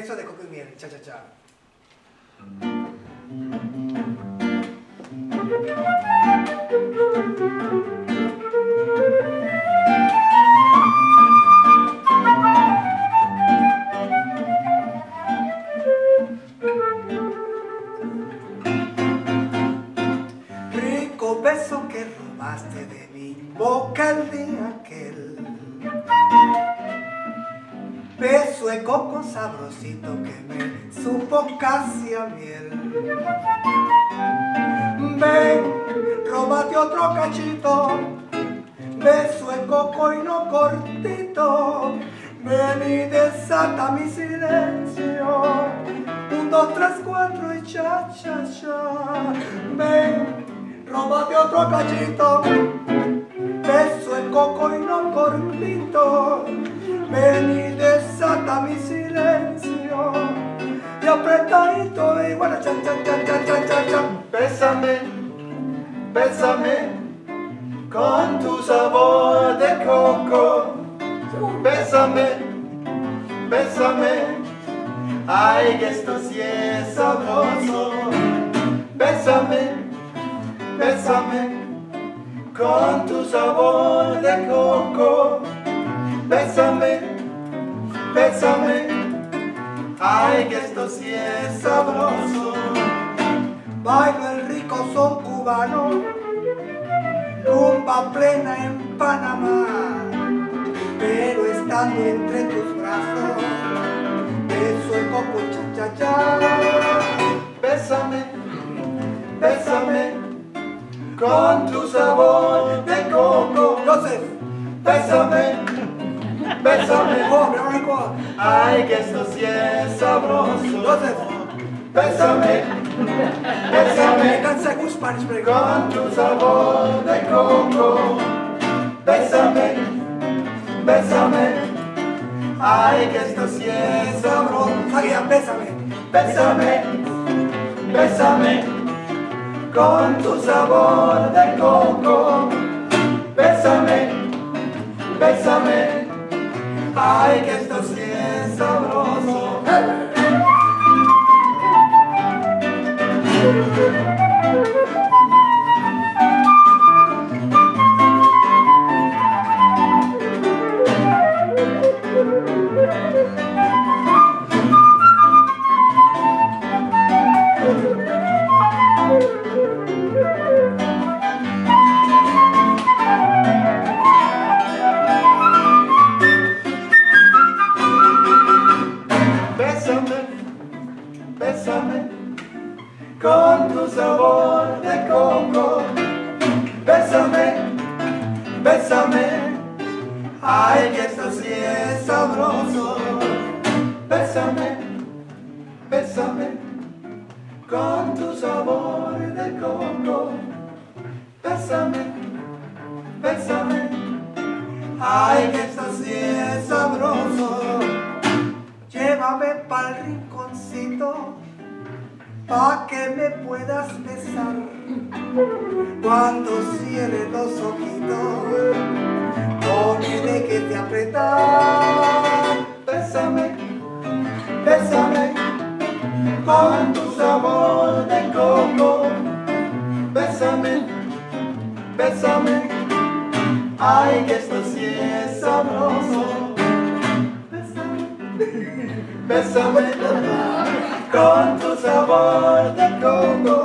Beso de coco y miel. Cha, cha, cha. Rico beso que robaste de mi boca día aquel. Sabrosito que me supo casi a miel. Ven, róbate otro cachito. Beso de coco y no cortito. Ven y desata mi silencio. Un, dos, tres, cuatro y cha, cha, cha. Ven, róbate otro cachito. Beso de coco y no cortito. Ven y desata mi silencio. Apretadito y bueno, cha, cha, cha, cha, cha, cha, cha. Bésame, bésame con tu sabor de coco. Bésame, bésame. Ay, que esto sí es sabroso. Bésame, bésame con tu sabor de coco. Bésame, bésame. Ay, que esto sí es sabroso. Bailo el rico son cubano, rumba plena en Panamá, pero estando entre tus brazos, beso el coco cha cha cha. Bésame, bésame con tu sabor de coco. Joseph, Bésame. Ay, que esto sí es sabroso. Joseph, Bésame, me bésame cansa con Spanish con tu sabor de coco. Bésame, bésame. Ay, que esto sí es sabroso. Magia, bésame. Bésame, bésame con tu sabor de coco. Bésame, bésame. Ay, que esto sí es sabroso. Sabor de coco. Bésame, bésame. Ay, que esto sí es sabroso. Bésame, bésame con tu sabor de coco. Bésame, bésame. Ay, que esto sí es sabroso. Llévame pa'l rinconcito pa' que me puedas besar cuando cierre los ojitos no me dejes de apretar Bésame, bésame con tu sabor de coco. Bésame, bésame. Ay, que esto sí es sabroso. Bésame, bésame con tu sabor de coco.